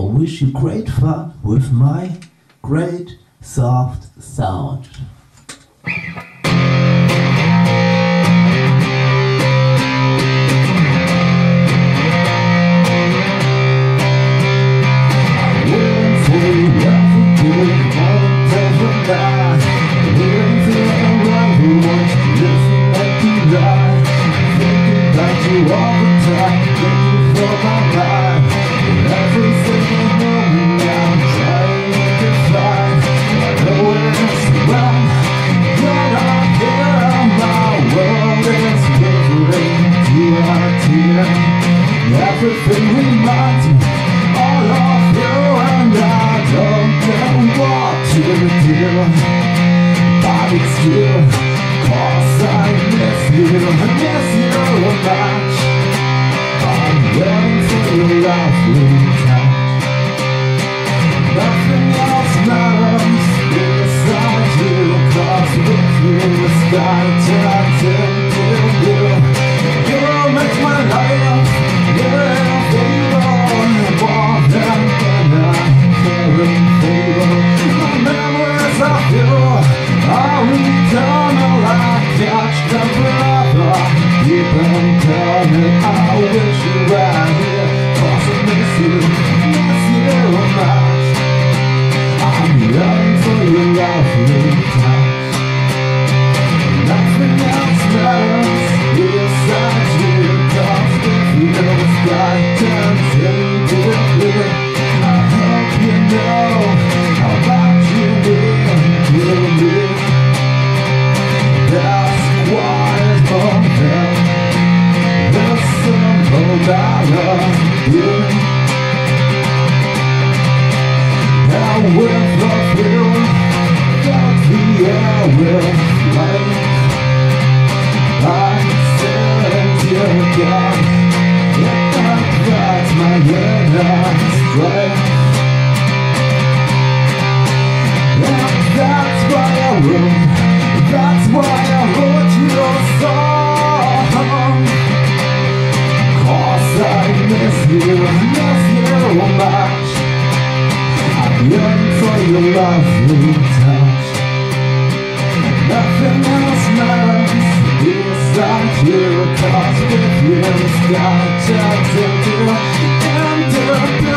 I wish you great fun with my great soft sound. Everything reminds me all of you and I don't know what to do. But it's true Cause I miss you, I miss you much. I'm waiting for your lovely touch Nothing else matters besides you Cause with you the sky turns into blue wish you were xa là thương Now we're fulfilled That the air will light I'm sent your God Yet I cried my inner strength And you love you. much I yearn for your lovely touch Nothing else matters you you've got to do And